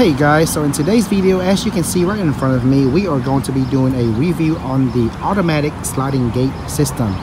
Hey guys, so in today's video, as you can see right in front of me, we are going to be doing a review on the automatic sliding gate system.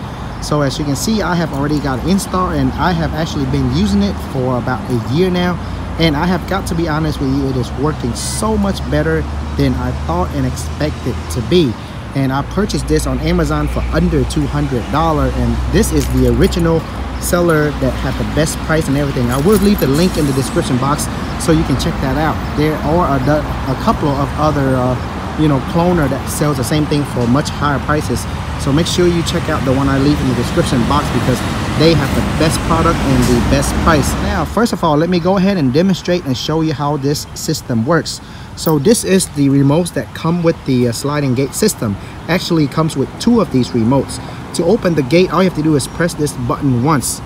So as you can see, I have already got installed and I have actually been using it for about a year now. And I have got to be honest with you, it is working so much better than I thought and expected to be. And I purchased this on Amazon for under $200 and this is the original seller that had the best price and everything. I will leave the link in the description box so you can check that out. There are a, a couple of other uh, you know cloner that sells the same thing for much higher prices so make sure you check out the one I leave in the description box because they have the best product and the best price now first of all let me go ahead and demonstrate and show you how this system works so this is the remotes that come with the uh, sliding gate system. Actually comes with two of these remotes. To open the gate all you have to do is press this button once.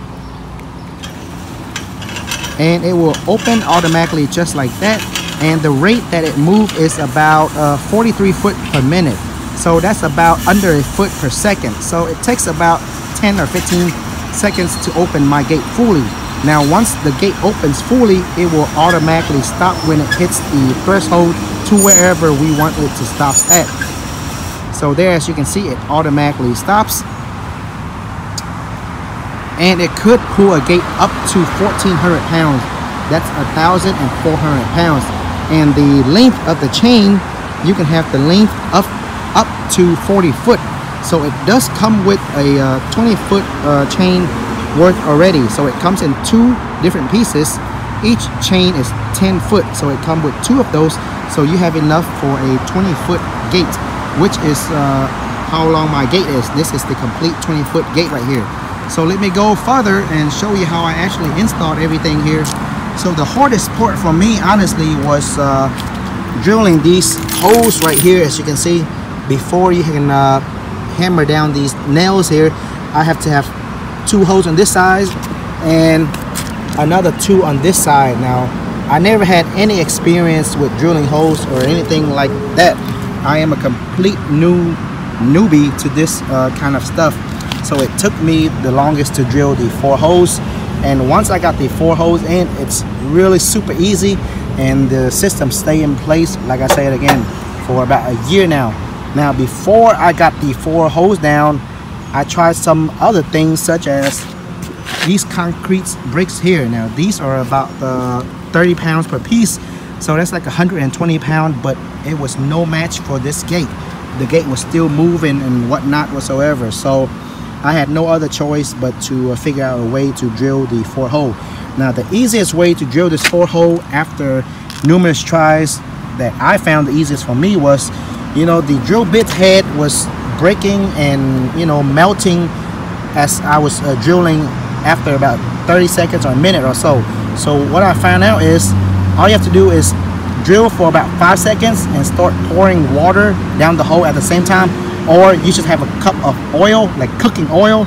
And it will open automatically just like that. And the rate that it moves is about uh, 43 foot per minute. So that's about under a foot per second. So it takes about 10 or 15 seconds to open my gate fully now once the gate opens fully it will automatically stop when it hits the threshold to wherever we want it to stop at. So there as you can see it automatically stops. And it could pull a gate up to 1400 pounds. That's 1400 pounds. And the length of the chain you can have the length up up to 40 foot. So it does come with a uh, 20 foot uh, chain worth already. So it comes in two different pieces. Each chain is 10 foot so it comes with two of those. So you have enough for a 20 foot gate which is uh, how long my gate is. This is the complete 20 foot gate right here. So let me go further and show you how I actually installed everything here. So the hardest part for me honestly was uh, drilling these holes right here. As you can see before you can uh, hammer down these nails here I have to have two holes on this side and another two on this side. Now I never had any experience with drilling holes or anything like that. I am a complete new newbie to this uh, kind of stuff. So it took me the longest to drill the four holes. And once I got the four holes in it's really super easy and the system stay in place like I said again for about a year now. Now before I got the four holes down I tried some other things such as these concrete bricks here now these are about uh, 30 pounds per piece so that's like 120 pound but it was no match for this gate the gate was still moving and whatnot whatsoever so I had no other choice but to uh, figure out a way to drill the four hole. Now the easiest way to drill this four hole after numerous tries that I found the easiest for me was, you know, the drill bit head was breaking and, you know, melting as I was uh, drilling after about 30 seconds or a minute or so. So what I found out is all you have to do is drill for about five seconds and start pouring water down the hole at the same time or you just have a cup of oil like cooking oil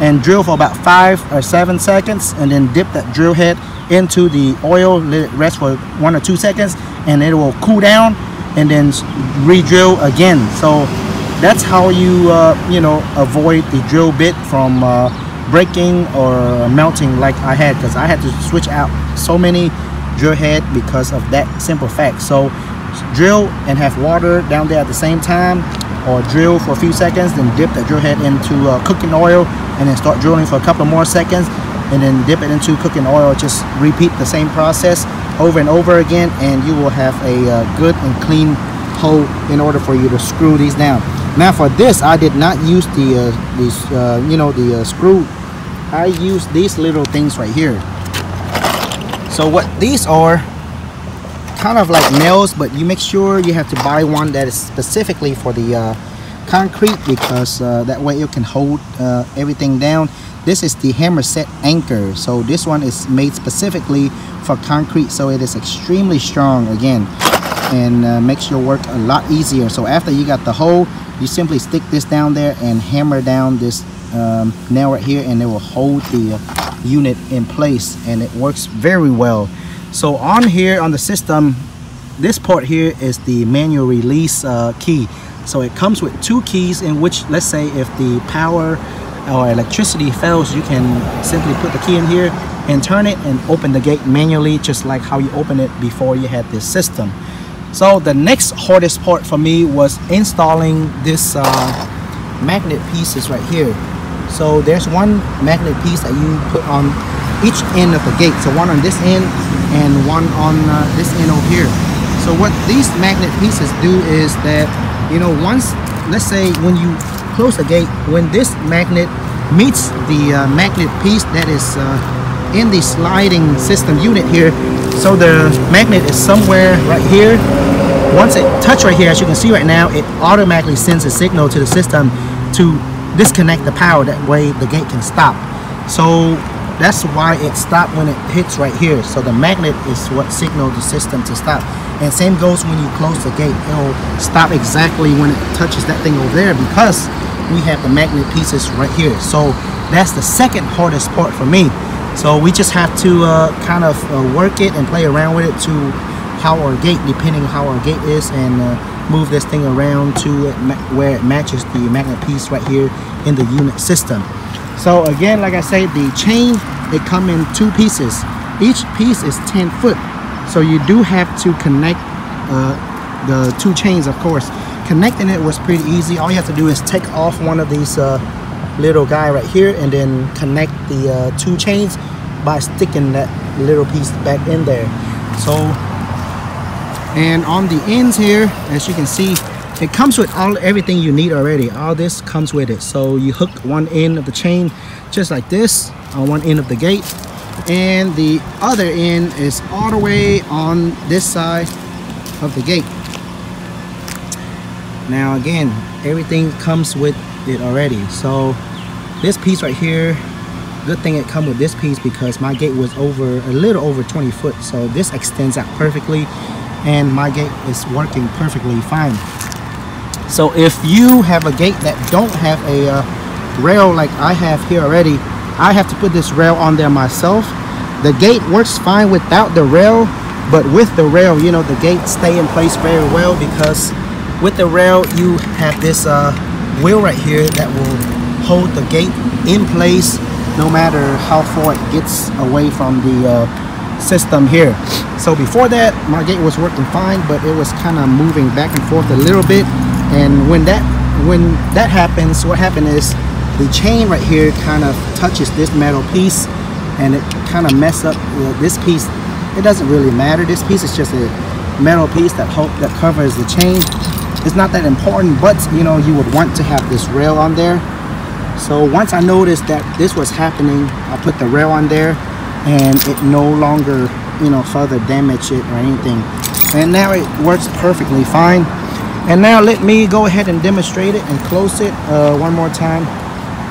and drill for about five or seven seconds and then dip that drill head into the oil let it rest for one or two seconds and it will cool down and then re-drill again so that's how you uh, you know avoid the drill bit from uh, breaking or melting like I had because I had to switch out so many drill head because of that simple fact. So drill and have water down there at the same time or drill for a few seconds then dip that drill head into uh, cooking oil and then start drilling for a couple more seconds and then dip it into cooking oil. Just repeat the same process over and over again and you will have a uh, good and clean hole in order for you to screw these down now for this I did not use the uh, these uh, you know the uh, screw. I use these little things right here. So what these are kind of like nails but you make sure you have to buy one that is specifically for the uh, concrete because uh, that way it can hold uh, everything down. This is the hammer set anchor. So this one is made specifically for concrete so it is extremely strong. Again and uh, makes your work a lot easier. So after you got the hole you simply stick this down there and hammer down this um, nail right here and it will hold the unit in place and it works very well. So on here on the system this part here is the manual release uh, key. So it comes with two keys in which let's say if the power or electricity fails, you can simply put the key in here and turn it and open the gate manually, just like how you open it before you had this system. So the next hardest part for me was installing this uh, magnet pieces right here. So there's one magnet piece that you put on each end of the gate. So one on this end and one on uh, this end over here. So what these magnet pieces do is that, you know, once, let's say when you close the gate, when this magnet meets the uh, magnet piece that is uh, in the sliding system unit here, so the magnet is somewhere right here. Once it touch right here, as you can see right now, it automatically sends a signal to the system to disconnect the power. That way the gate can stop. So that's why it stopped when it hits right here. So the magnet is what signals the system to stop. And same goes when you close the gate. It'll stop exactly when it touches that thing over there because we have the magnet pieces right here. So that's the second hardest part for me. So we just have to uh, kind of uh, work it and play around with it to how our gate, depending how our gate is, and uh, move this thing around to it where it matches the magnet piece right here in the unit system. So again, like I said, the chain, it come in two pieces. Each piece is 10 foot. So you do have to connect uh, the two chains, of course. Connecting it was pretty easy. All you have to do is take off one of these uh, little guy right here and then connect the uh, two chains by sticking that little piece back in there. So, and on the ends here, as you can see, it comes with all everything you need already. All this comes with it. So you hook one end of the chain just like this on one end of the gate. And the other end is all the way on this side of the gate. Now again everything comes with it already. So this piece right here good thing it come with this piece because my gate was over a little over 20 foot. So this extends out perfectly and my gate is working perfectly fine. So if you have a gate that don't have a uh, rail like I have here already, I have to put this rail on there myself. The gate works fine without the rail, but with the rail, you know, the gate stay in place very well because with the rail, you have this uh, wheel right here that will hold the gate in place no matter how far it gets away from the uh, system here. So before that, my gate was working fine, but it was kind of moving back and forth a little bit. And when that when that happens what happened is the chain right here kind of touches this metal piece and it kind of mess up this piece. It doesn't really matter. This piece is just a metal piece that hope that covers the chain it's not that important but you know you would want to have this rail on there so once I noticed that this was happening I put the rail on there and it no longer you know further damage it or anything and now it works perfectly fine and now let me go ahead and demonstrate it and close it uh, one more time.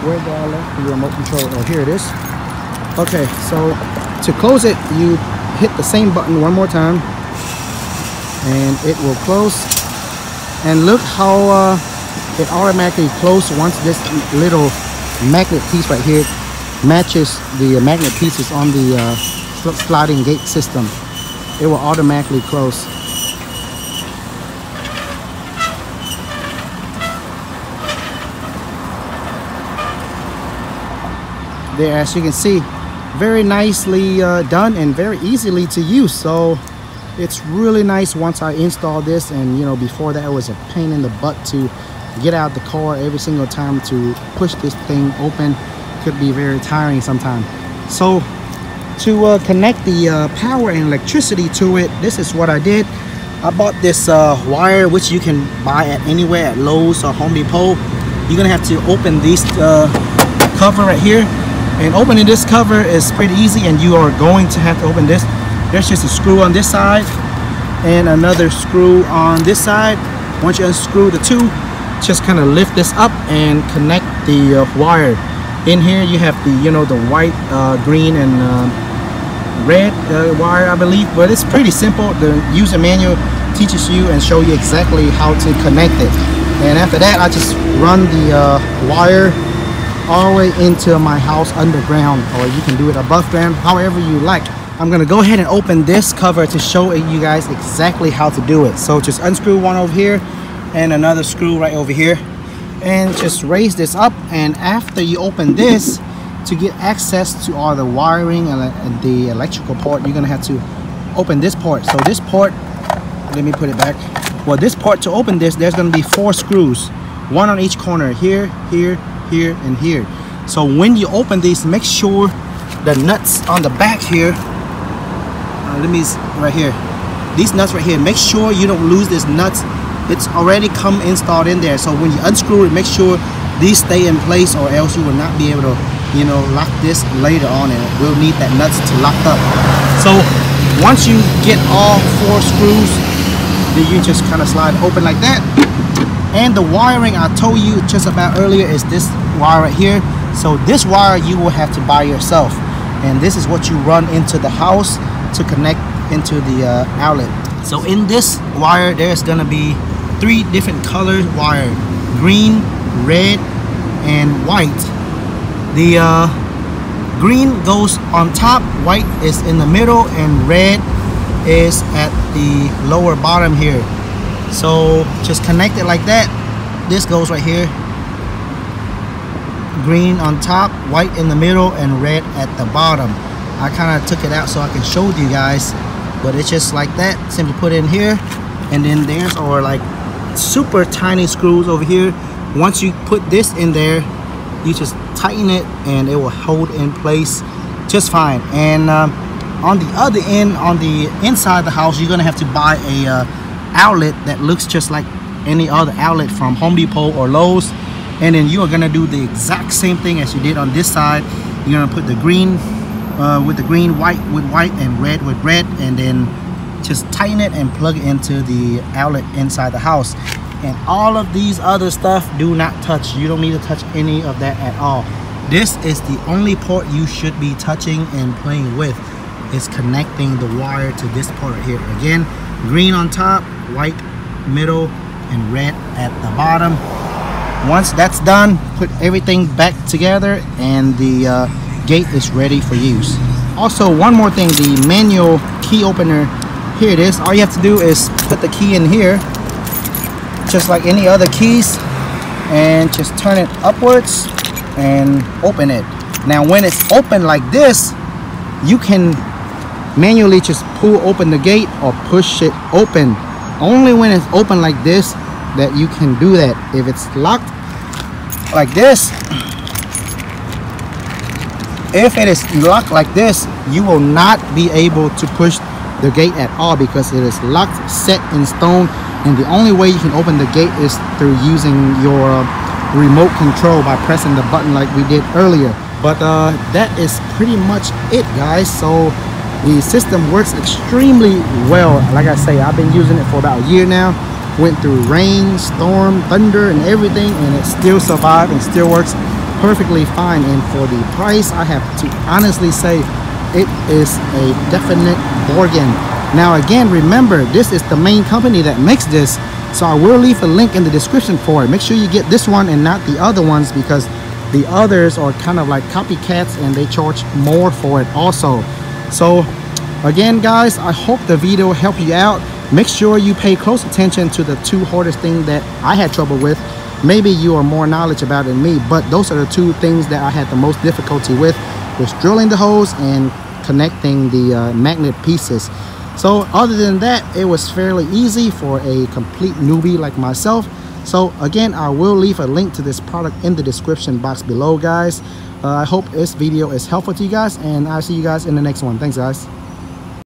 Where did I left the remote control? Oh, here it is. Okay, so to close it, you hit the same button one more time and it will close. And look how uh, it automatically closes once this little magnet piece right here matches the magnet pieces on the uh, sliding gate system. It will automatically close. there as you can see very nicely uh, done and very easily to use so it's really nice once I install this and you know before that it was a pain in the butt to get out the car every single time to push this thing open. Could be very tiring sometimes so to uh, connect the uh, power and electricity to it this is what I did. I bought this uh, wire which you can buy at anywhere at Lowe's or Home Depot. You're gonna have to open this uh, cover right here. And opening this cover is pretty easy and you are going to have to open this. There's just a screw on this side and another screw on this side. Once you unscrew the two, just kind of lift this up and connect the uh, wire. In here you have the, you know, the white, uh, green and uh, red uh, wire I believe, but it's pretty simple. The user manual teaches you and show you exactly how to connect it. And after that, I just run the uh, wire all the way into my house underground or you can do it above ground however you like I'm gonna go ahead and open this cover to show you guys exactly how to do it. So just unscrew one over here and another screw right over here. And just raise this up and after you open this to get access to all the wiring and the electrical port you're gonna have to open this port. So this port let me put it back. Well this port to open this there's gonna be four screws. One on each corner here here here and here. So when you open these make sure the nuts on the back here let me right here. These nuts right here make sure you don't lose these nuts it's already come installed in there. So when you unscrew it make sure these stay in place or else you will not be able to you know lock this later on and we'll need that nuts to lock up. So once you get all four screws then you just kind of slide open like that. And the wiring I told you just about earlier is this wire right here. So this wire you will have to buy yourself. And this is what you run into the house to connect into the uh, outlet. So in this wire there's gonna be three different colors wire green red and white. The uh, green goes on top white is in the middle and red is at the lower bottom here. So just connect it like that. This goes right here. Green on top white in the middle and red at the bottom I kind of took it out so I can show you guys but it's just like that simply put in here and then there's our like super tiny screws over here. Once you put this in there you just tighten it and it will hold in place just fine. And um, on the other end on the inside of the house you're gonna have to buy a uh, outlet that looks just like any other outlet from Home Depot or Lowe's and then you are gonna do the exact same thing as you did on this side. You're gonna put the green uh, with the green white with white and red with red and then just tighten it and plug it into the outlet inside the house. And all of these other stuff do not touch. You don't need to touch any of that at all. This is the only port you should be touching and playing with. Is connecting the wire to this port here. Again green on top white middle and red at the bottom. Once that's done put everything back together and the uh, gate is ready for use. Also one more thing the manual key opener. Here it is. All you have to do is put the key in here just like any other keys and just turn it upwards and open it. Now when it's open like this you can manually just pull open the gate or push it open. Only when it's open like this that you can do that. If it's locked like this if it is locked like this you will not be able to push the gate at all because it is locked set in stone and the only way you can open the gate is through using your remote control by pressing the button like we did earlier. But uh, that is pretty much it guys. So the system works extremely well. Like I say I've been using it for about a year now. Went through rain storm thunder and everything and it still survived and still works perfectly fine and for the price I have to honestly say it is a definite bargain. Now again, remember, this is the main company that makes this, so I will leave a link in the description for it. Make sure you get this one and not the other ones because the others are kind of like copycats and they charge more for it also. So again guys, I hope the video helped you out. Make sure you pay close attention to the two hardest things that I had trouble with. Maybe you are more knowledge about it than me, but those are the two things that I had the most difficulty with was drilling the holes and connecting the uh, magnet pieces. So other than that it was fairly easy for a complete newbie like myself. So again i will leave a link to this product in the description box below guys. Uh, i hope this video is helpful to you guys and i'll see you guys in the next one. Thanks guys